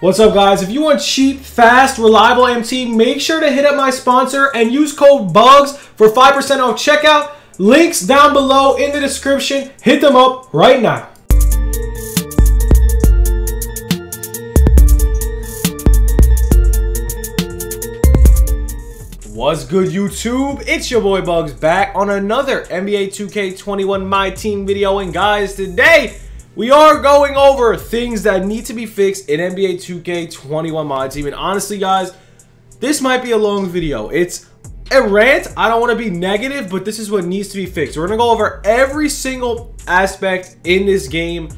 What's up guys? If you want cheap, fast, reliable MT, make sure to hit up my sponsor and use code BUGZ for 5% off checkout. Links down below in the description. Hit them up right now. What's good YouTube? It's your boy Bugz back on another NBA 2K21 My Team video and guys today we are going over things that need to be fixed in NBA 2K21 My Team and honestly guys this might be a long video. It's a rant. I don't want to be negative but this is what needs to be fixed. We're going to go over every single aspect in this game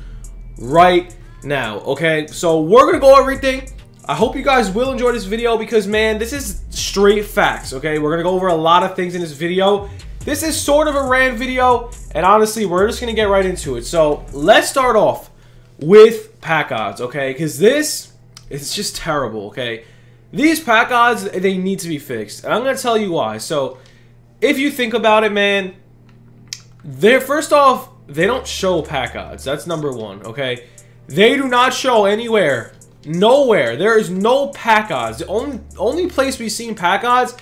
right now okay so we're going to go over everything I hope you guys will enjoy this video because, man, this is straight facts, okay? We're going to go over a lot of things in this video. This is sort of a rant video, and honestly, we're just going to get right into it. So, let's start off with pack odds, okay? Because this is just terrible, okay? These pack odds, they need to be fixed, and I'm going to tell you why. So, if you think about it, man, they're, first off, they don't show pack odds. That's number one, okay? They do not show anywhere Nowhere. There is no pack odds. The only only place we've seen pack odds,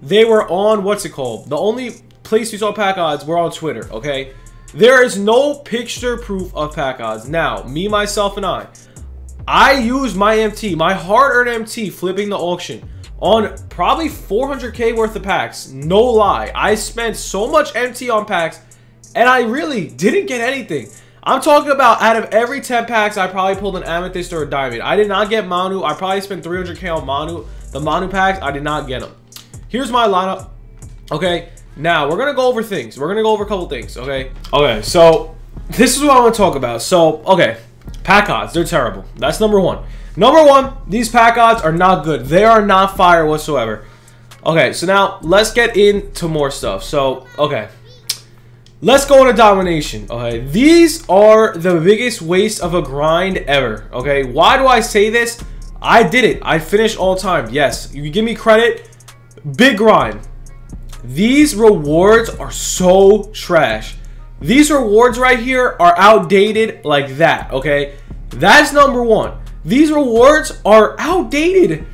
they were on what's it called? The only place we saw pack odds we're on Twitter, okay? There is no picture proof of pack odds. Now, me, myself, and I, I used my MT, my hard-earned MT, flipping the auction on probably 400k worth of packs. No lie. I spent so much MT on packs, and I really didn't get anything. I'm talking about out of every 10 packs, I probably pulled an Amethyst or a Diamond. I did not get Manu. I probably spent 300k on Manu. The Manu packs, I did not get them. Here's my lineup. Okay, now we're going to go over things. We're going to go over a couple things, okay? Okay, so this is what I want to talk about. So, okay, pack odds, they're terrible. That's number one. Number one, these pack odds are not good. They are not fire whatsoever. Okay, so now let's get into more stuff. So, okay. Let's go into domination. Okay, these are the biggest waste of a grind ever. Okay, why do I say this? I did it. I finished all time. Yes, you give me credit. Big grind. These rewards are so trash. These rewards right here are outdated like that. Okay, that's number one. These rewards are outdated.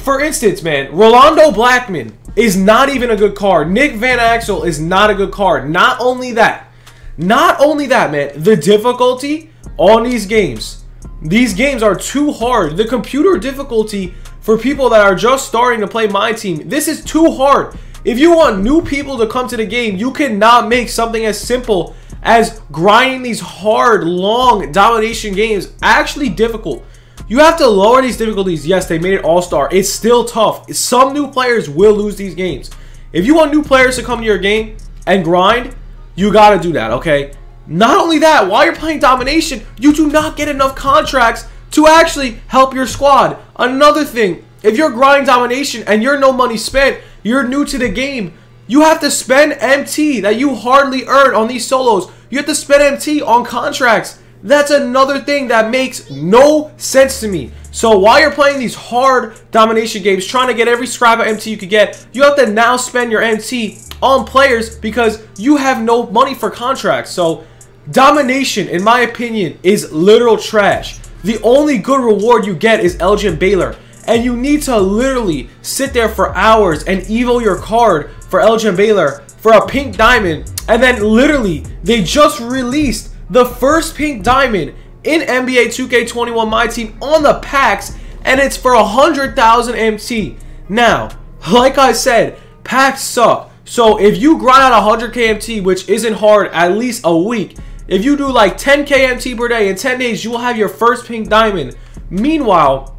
For instance, man, Rolando Blackman is not even a good card. Nick Van Exel is not a good card. Not only that, not only that, man, the difficulty on these games. These games are too hard. The computer difficulty for people that are just starting to play my team, this is too hard. If you want new people to come to the game, you cannot make something as simple as grinding these hard, long domination games actually difficult. You have to lower these difficulties. Yes, they made it all-star. It's still tough. Some new players will lose these games. If you want new players to come to your game and grind, you got to do that, okay? Not only that, while you're playing domination, you do not get enough contracts to actually help your squad. Another thing, if you're grinding domination and you're no money spent, you're new to the game, you have to spend MT that you hardly earn on these solos. You have to spend MT on contracts. That's another thing that makes no sense to me. So while you're playing these hard domination games, trying to get every of MT you could get, you have to now spend your MT on players because you have no money for contracts. So domination, in my opinion, is literal trash. The only good reward you get is Elgin Baylor. And you need to literally sit there for hours and evo your card for Elgin Baylor for a pink diamond. And then literally, they just released the first pink diamond in NBA 2K21 My Team on the packs, and it's for 100,000 MT. Now, like I said, packs suck. So if you grind out 100 KMT, which isn't hard, at least a week, if you do like 10 KMT per day in 10 days, you will have your first pink diamond. Meanwhile,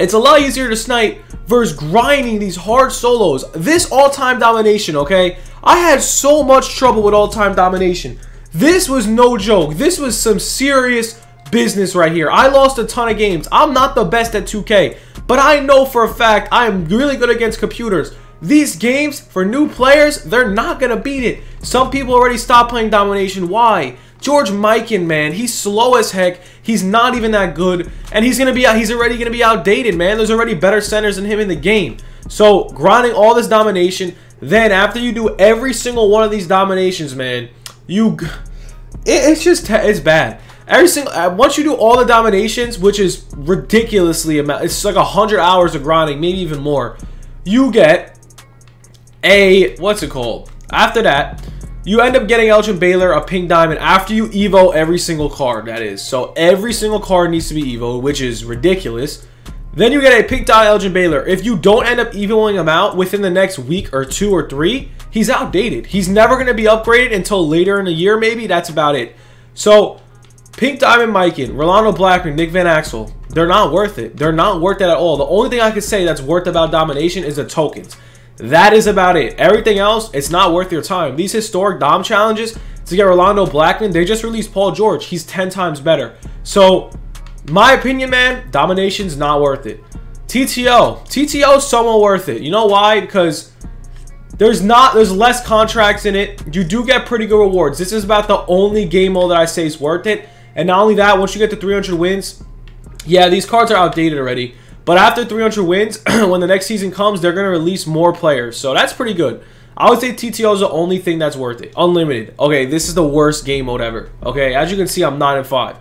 it's a lot easier to snipe versus grinding these hard solos. This all-time domination, okay? I had so much trouble with all-time domination. This was no joke. This was some serious business right here. I lost a ton of games. I'm not the best at 2K, but I know for a fact I am really good against computers. These games, for new players, they're not going to beat it. Some people already stopped playing Domination. Why? George Mikan, man, he's slow as heck. He's not even that good, and he's gonna be he's already gonna be outdated, man. There's already better centers than him in the game. So grinding all this domination, then after you do every single one of these dominations, man, you, it, it's just, it's bad. Every single uh, once you do all the dominations, which is ridiculously amount, it's like hundred hours of grinding, maybe even more. You get a what's it called? After that, you end up getting Elgin Baylor a pink diamond after you evo every single card. That is so every single card needs to be evo, which is ridiculous. Then you get a pink dot Elgin Baylor. If you don't end up evoing him out within the next week or two or three, he's outdated. He's never going to be upgraded until later in the year, maybe. That's about it. So Pink Diamond Mikan, Rolando Blackman, Nick Van Exel, they're not worth it. They're not worth it at all. The only thing I could say that's worth about domination is the tokens. That is about it. Everything else, it's not worth your time. These historic Dom challenges to get Rolando Blackman, they just released Paul George. He's 10 times better. So, my opinion, man, domination's not worth it. TTO. TTO is somewhat worth it. You know why? Because there's not there's less contracts in it. You do get pretty good rewards. This is about the only game mode that I say is worth it. And not only that, once you get to 300 wins, yeah, these cards are outdated already. But after 300 wins, when the next season comes, they're going to release more players. So that's pretty good. I would say TTO is the only thing that's worth it. Unlimited. Okay, this is the worst game mode ever. Okay, as you can see, I'm 9 and 5.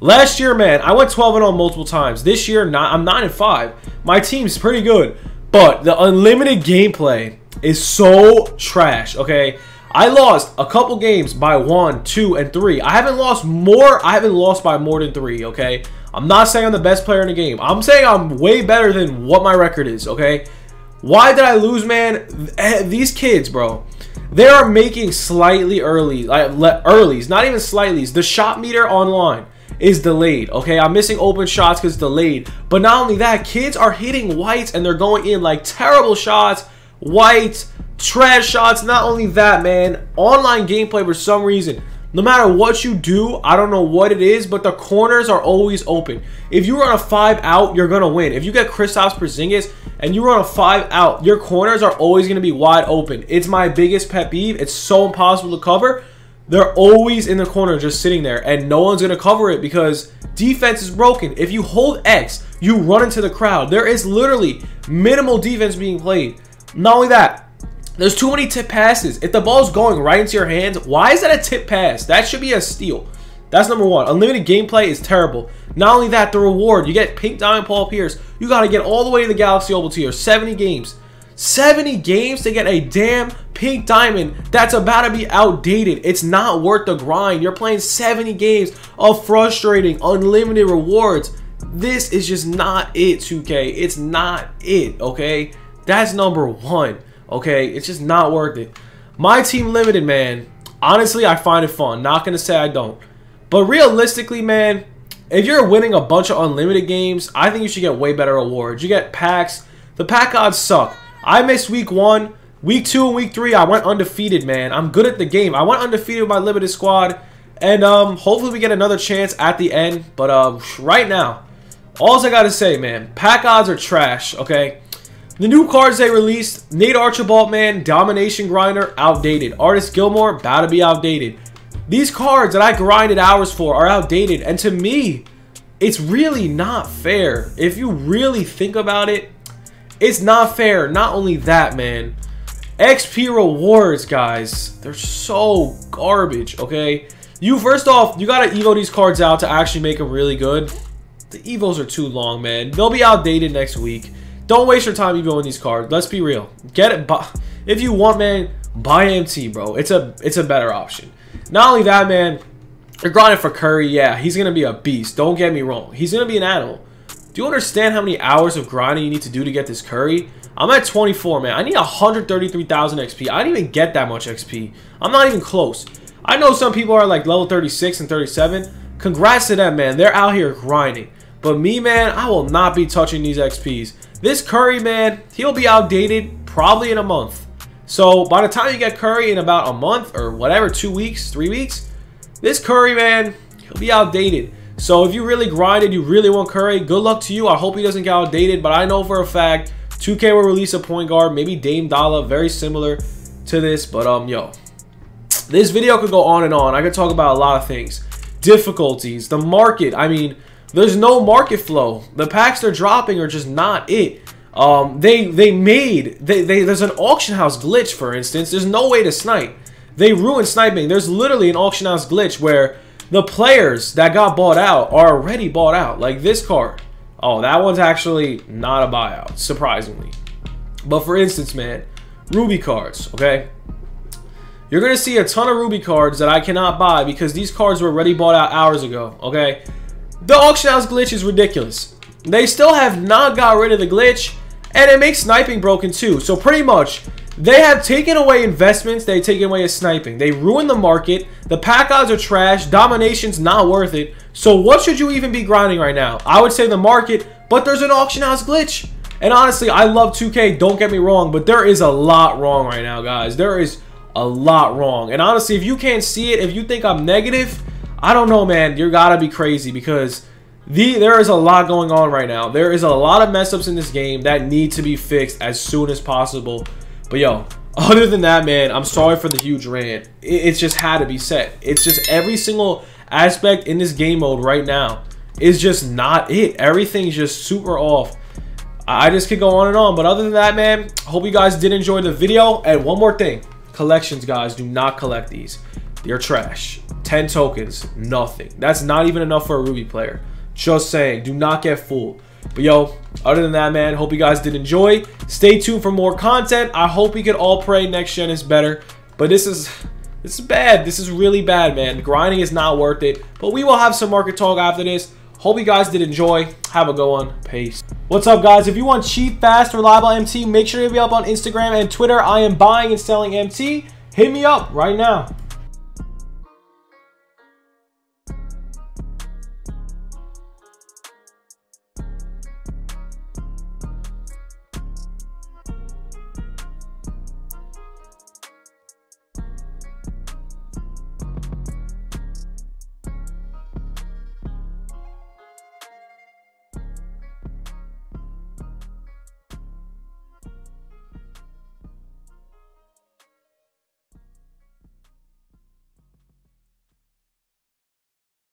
Last year, man, I went 12 and 0 multiple times. This year, not, I'm 9 and 5. My team's pretty good. But the unlimited gameplay is so trash, okay? I lost a couple games by one, two, and three. I haven't lost more. I haven't lost by more than three, okay? I'm not saying I'm the best player in the game. I'm saying I'm way better than what my record is, okay? Why did I lose, man? Eh, these kids, bro. They are making slightly early, like earlys, not even slightly. The shot meter online is delayed, okay? I'm missing open shots because it's delayed. But not only that, kids are hitting whites and they're going in like terrible shots, whites, trash shots. Not only that, man, online gameplay for some reason. No matter what you do, I don't know what it is, but the corners are always open. If you run a five out, you're gonna win. If you get Kristaps Porzingis and you run a five out, your corners are always gonna be wide open. It's my biggest pet peeve. It's so impossible to cover. They're always in the corner just sitting there, and no one's gonna cover it because defense is broken. If you hold X, you run into the crowd. There is literally minimal defense being played. Not only that, there's too many tip passes. If the ball's going right into your hands, why is that a tip pass? That should be a steal. That's number one. Unlimited gameplay is terrible. Not only that, the reward. You get Pink Diamond Paul Pierce. You got to get all the way to the Galaxy Opal tier. 70 games. 70 games to get a damn Pink Diamond that's about to be outdated. It's not worth the grind. You're playing 70 games of frustrating, unlimited rewards. This is just not it, 2K. It's not it, okay? That's number one. Okay, it's just not worth it. My team limited, man. Honestly, I find it fun. Not gonna say I don't. But realistically, man, if you're winning a bunch of unlimited games, I think you should get way better awards. You get packs. The pack odds suck. I missed week one. Week two and week three, I went undefeated, man. I'm good at the game. I went undefeated with my limited squad. And um, hopefully we get another chance at the end. But uh, right now, all I gotta say, man, pack odds are trash, okay? The new cards they released, Nate Archibald, man, Domination Grinder, outdated. Artis Gilmore, about to be outdated. These cards that I grinded hours for are outdated, and to me, it's really not fair. If you really think about it, it's not fair. Not only that, man. XP rewards, guys, they're so garbage, okay? You, first off, you gotta evo these cards out to actually make them really good. The evos are too long, man. They'll be outdated next week. Don't waste your time evoing these cards. Let's be real. Get it. Buy, if you want, man, buy MT, bro. It's a it's a better option. Not only that, man, you're grinding for Curry. Yeah, he's going to be a beast. Don't get me wrong. He's going to be an animal. Do you understand how many hours of grinding you need to do to get this Curry? I'm at 24, man. I need 133,000 XP. I didn't even get that much XP. I'm not even close. I know some people are like level 36 and 37. Congrats to them, man. They're out here grinding. But me, man, I will not be touching these XPs. This Curry, man, he'll be outdated probably in a month. So by the time you get Curry in about a month or whatever, two weeks, three weeks, this Curry, man, he'll be outdated. So if you really grinded, you really want Curry, good luck to you. I hope he doesn't get outdated, but I know for a fact 2K will release a point guard, maybe Dame Dolla, very similar to this. But um, yo, this video could go on and on. I could talk about a lot of things. Difficulties, the market. I mean, there's no market flow. The packs they're dropping are just not it. Um, they they made they, they there's an auction house glitch for instance. There's no way to snipe. They ruined sniping. There's literally an auction house glitch where the players that got bought out are already bought out. Like this card. Oh, that one's actually not a buyout, surprisingly. But for instance, man, Ruby cards, okay? You're going to see a ton of Ruby cards that I cannot buy because these cards were already bought out hours ago, okay? The auction house glitch is ridiculous. They still have not got rid of the glitch, and it makes sniping broken too. So pretty much, they have taken away investments. They've taken away a sniping. They ruined the market. The pack odds are trash. Domination's not worth it. So what should you even be grinding right now? I would say the market, but there's an auction house glitch. And honestly, I love 2K. Don't get me wrong, but there is a lot wrong right now, guys. There is a lot wrong. And honestly, if you can't see it, if you think I'm negative, I don't know, man. You gotta be crazy because the there is a lot going on right now. There is a lot of mess ups in this game that need to be fixed as soon as possible. But yo, other than that, man, I'm sorry for the huge rant. It, it's just had to be said. It's just every single aspect in this game mode right now is just not it. Everything's just super off. I just could go on and on. But other than that, man, hope you guys did enjoy the video. And one more thing. Collections, guys. Do not collect these. They're trash. 10 tokens. Nothing. That's not even enough for a Ruby player. Just saying. Do not get fooled. But yo, other than that, man, hope you guys did enjoy. Stay tuned for more content. I hope we could all pray next gen is better. But this is this is bad. This is really bad, man. Grinding is not worth it. But we will have some market talk after this. Hope you guys did enjoy. Have a good one. Peace. What's up, guys? If you want cheap, fast, reliable MT, make sure to be up on Instagram and Twitter. I am buying and selling MT. Hit me up right now.